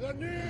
La nuit